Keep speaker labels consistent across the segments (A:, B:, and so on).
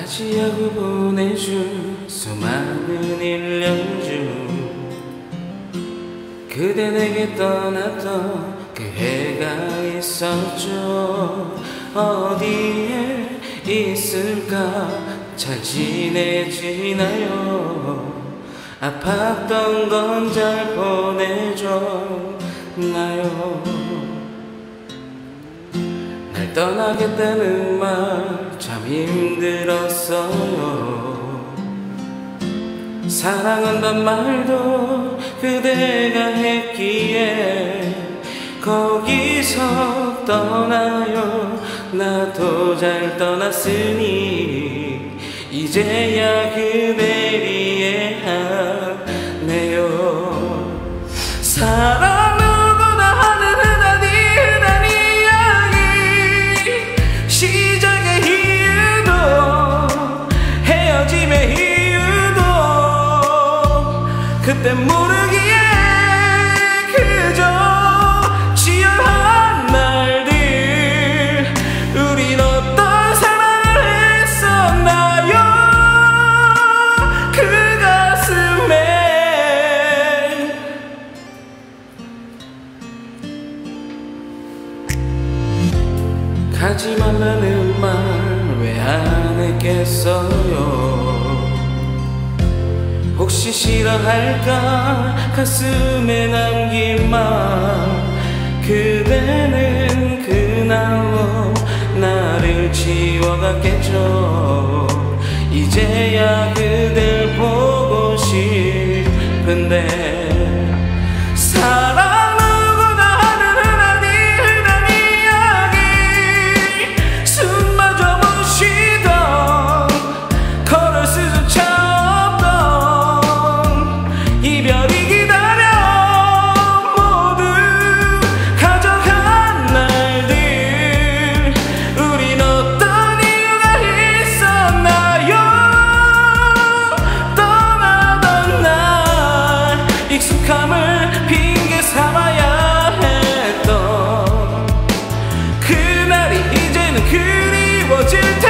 A: 맞이하고 보내준 수많은 1년 중. 그대 내게 떠났던 그 해가 있었죠. 어디에 있을까? 잘 지내지나요? 아팠던 건 잘 보내줬나요? 날 떠나겠다는 말 참 힘들었어요. 사랑한단 말도 그대가 했기에 거기서 떠나요. 나도 잘 떠났으니 이제야 그댈 이해하네요 그때 모르기에 그저 치열한 날들. 우린 어떤 사랑을 했었나요? 그 가슴에. 가지 말라는 말 왜 안 했겠어요 혹시 싫어할까? 가슴에 남긴 말 그대는 그날로 나를 지워갔겠죠. 이제야 그댈 보고 싶은데 이제는 그리워질 텐데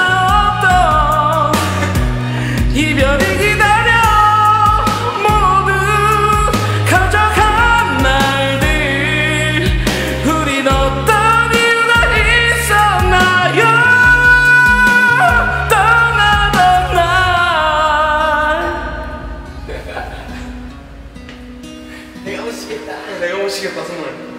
B: 내가 못 쉬겠다. 내가 못 쉬겠다 정말.